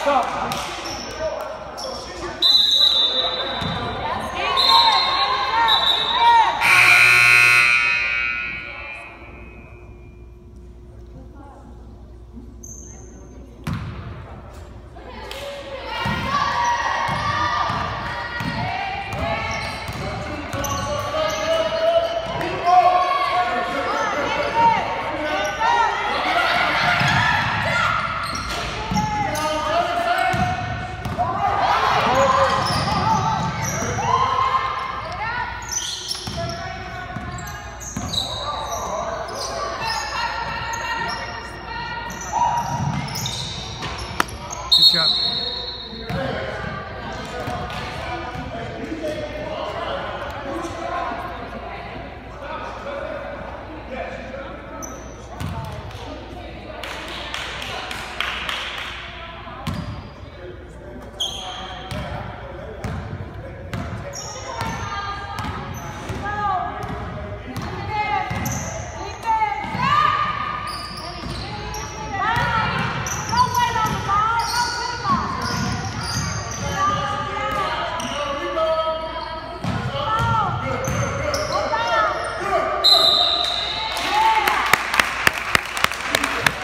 Hands up. Good job.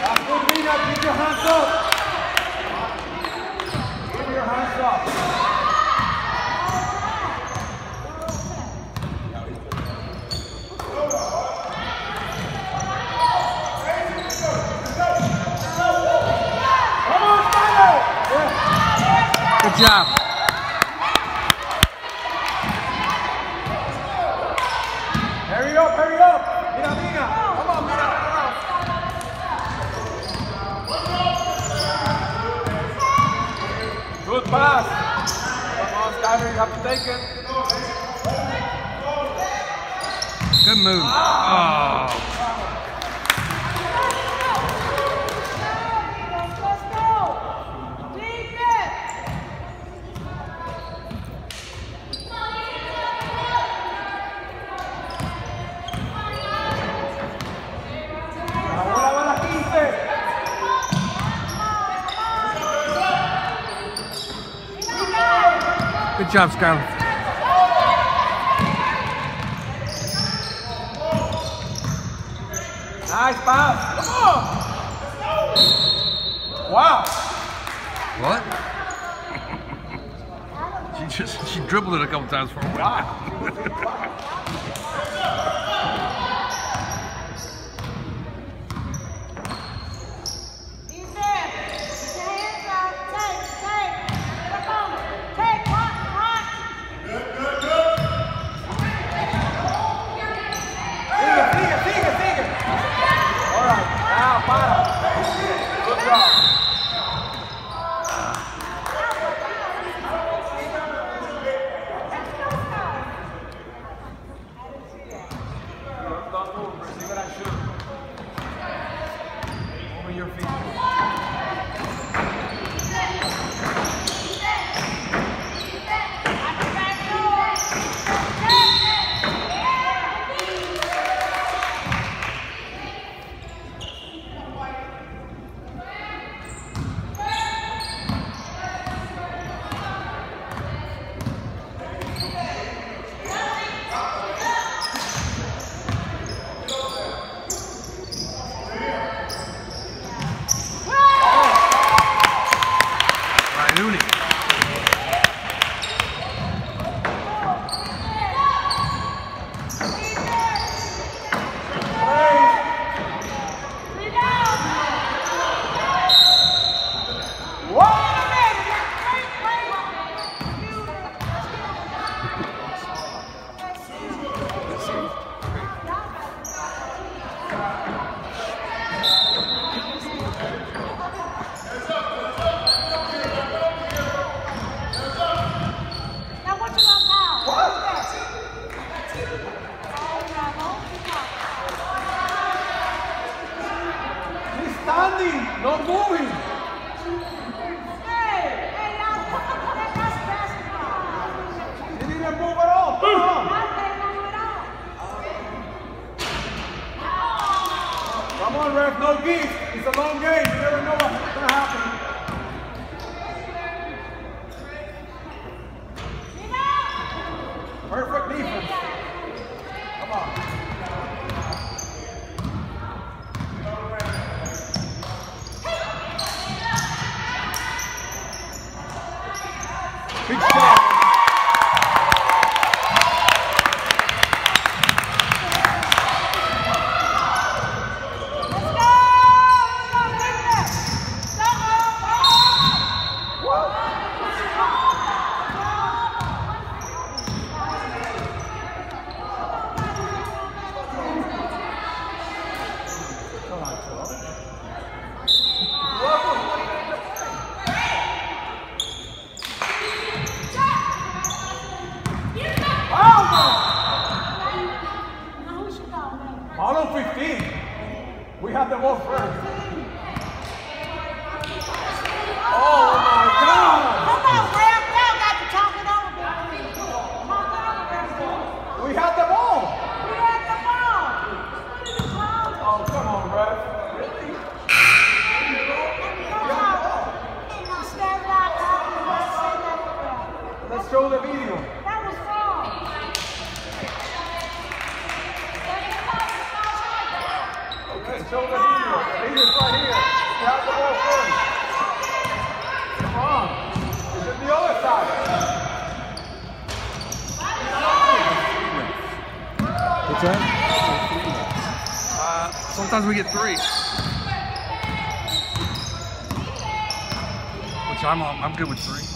That's good, Rina. Keep your hands up. Keep your hands up. Come on, Spano. Yeah. Good job. Hurry up, hurry up. Mira, Mina. Come on, Mina. Come on. Good pass. Come on, Skyler, you have to take it. Good move. Ah. Oh. Good job, Skylar. Nice pass. Come on. Wow. What? she just she dribbled it a couple times for a while. Para. Sometimes we get three. Which I'm, I'm good with three.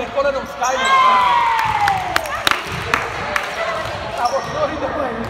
Decorando os caras. Tá gostoso ainda, mãe.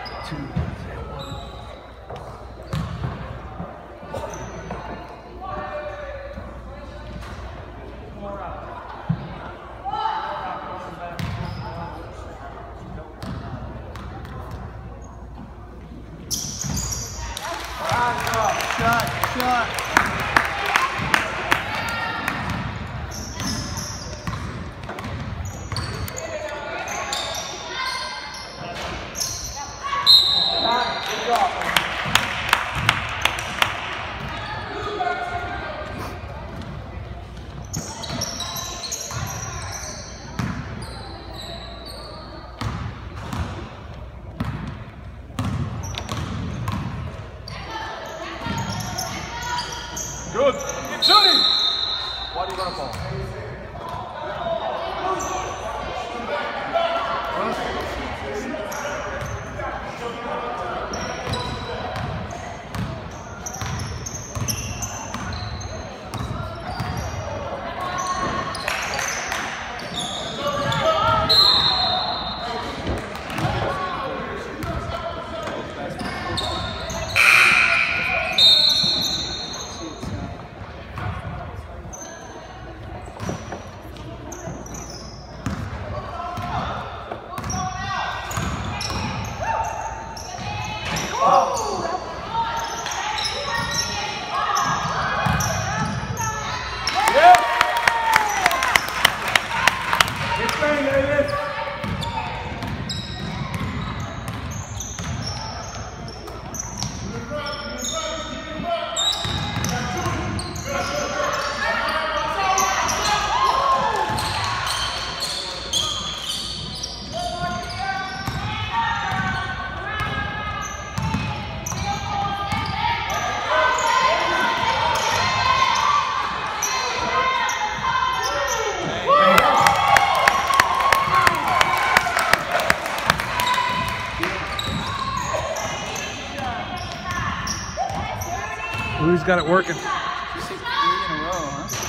Who's got it working? Row?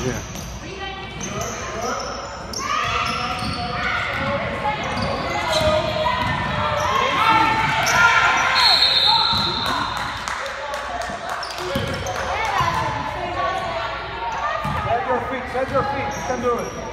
Yeah. Set your feet, set your feet. You can do it.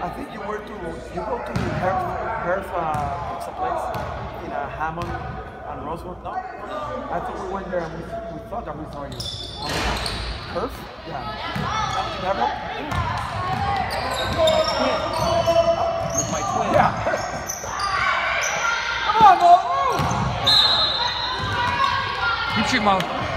I think you were to you go to Herf, Herf uh, pizza place in uh, Hammond and Rosewood. No, I think we went there and we, we thought that we saw you. Herf? Yeah. Never? With my twin. Yeah. Come on, Mo! Keep shooting, Mom.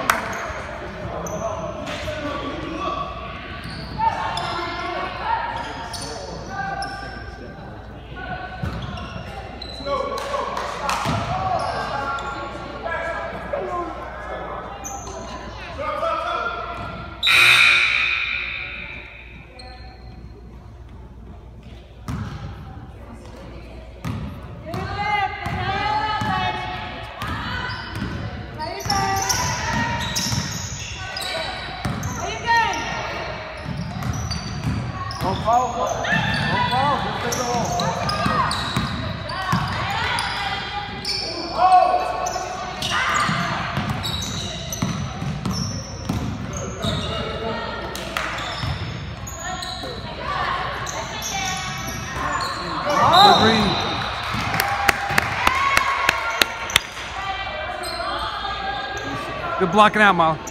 Good blocking out, Mal.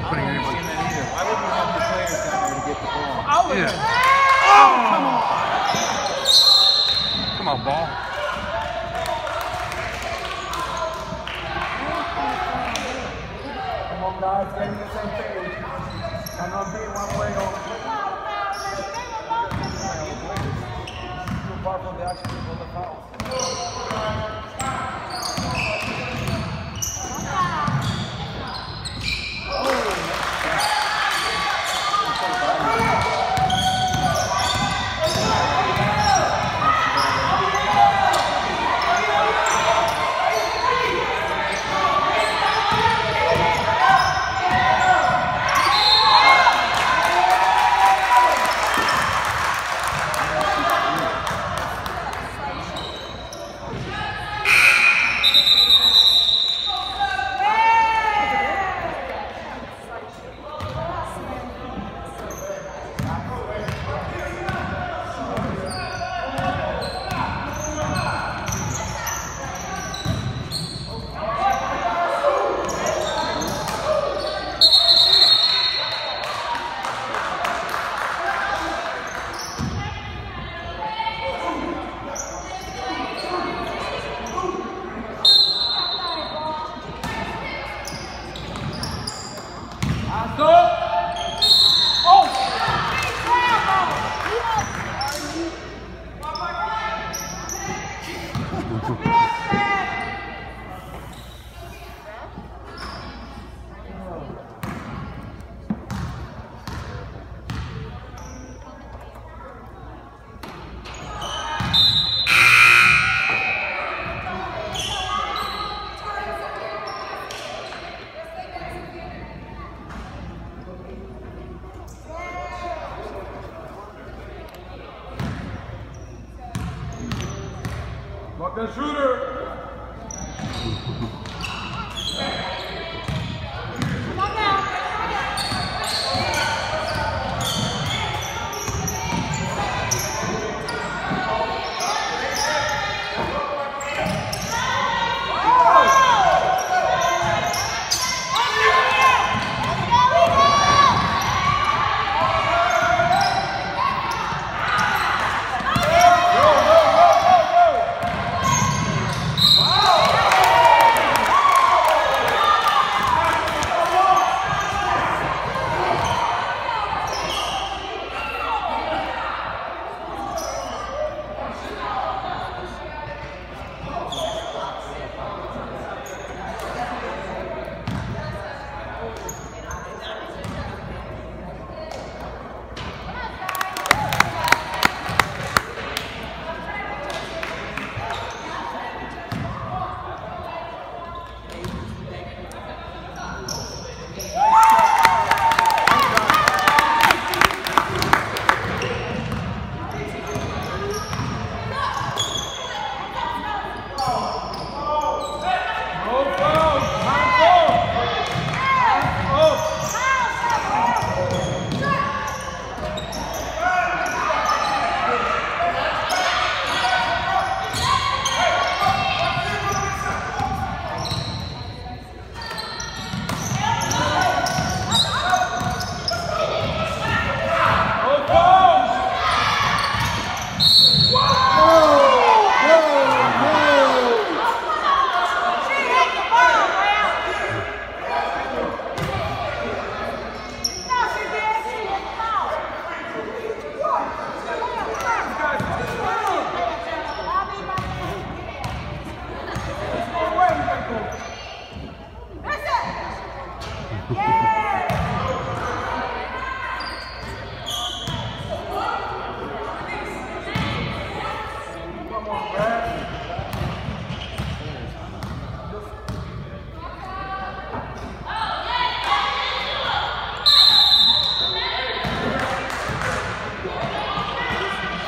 not putting anyone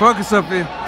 Focus up here.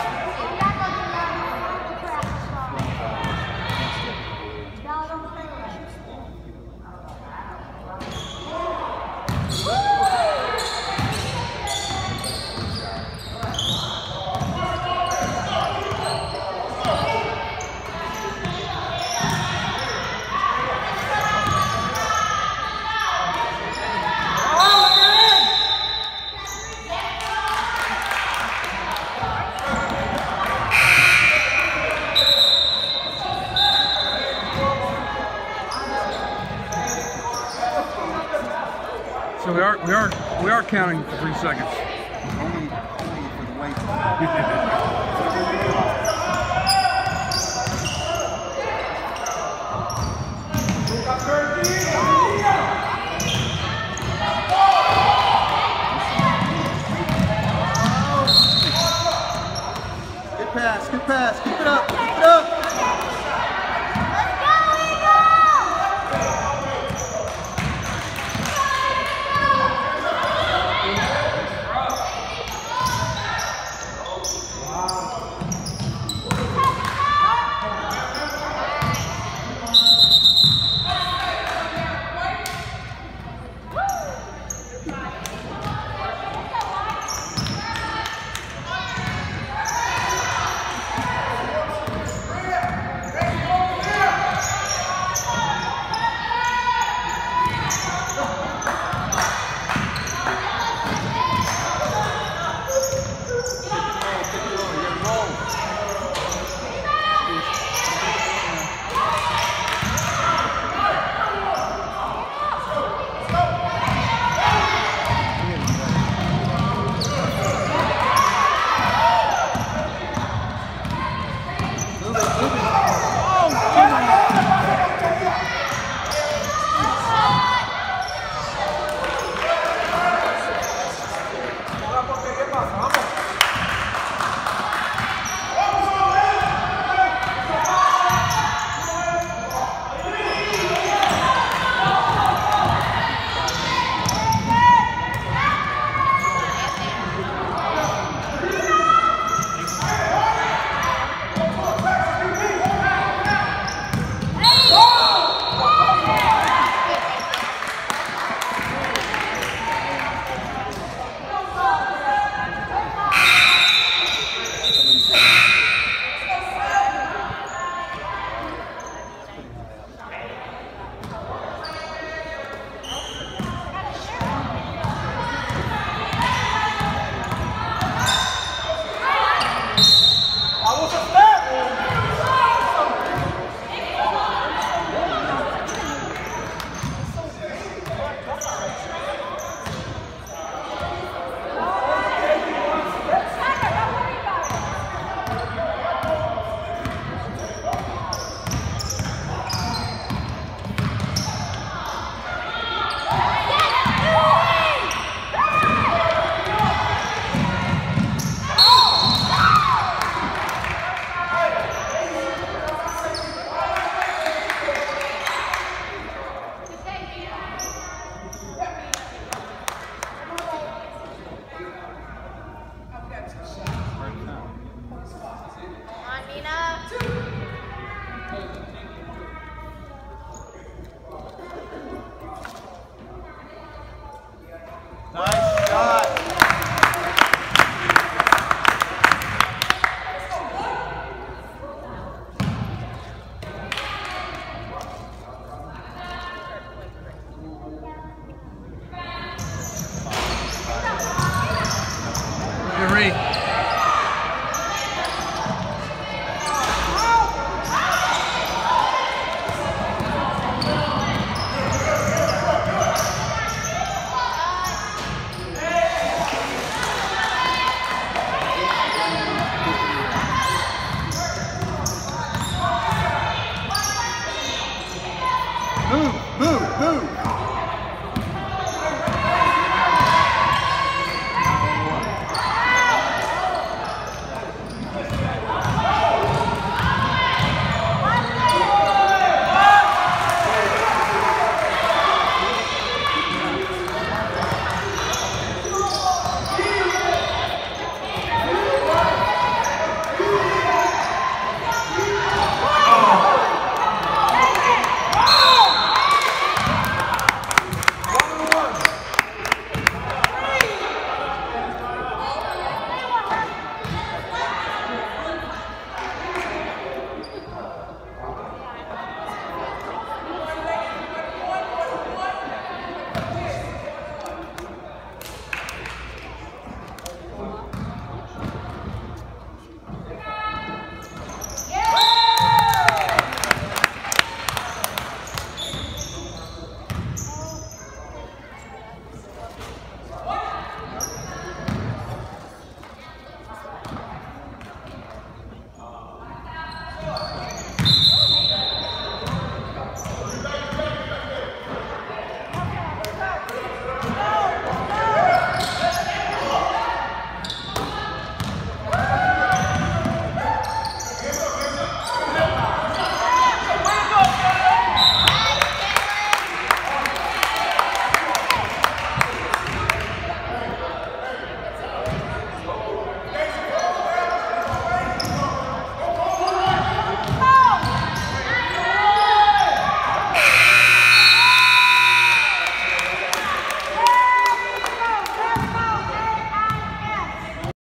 move.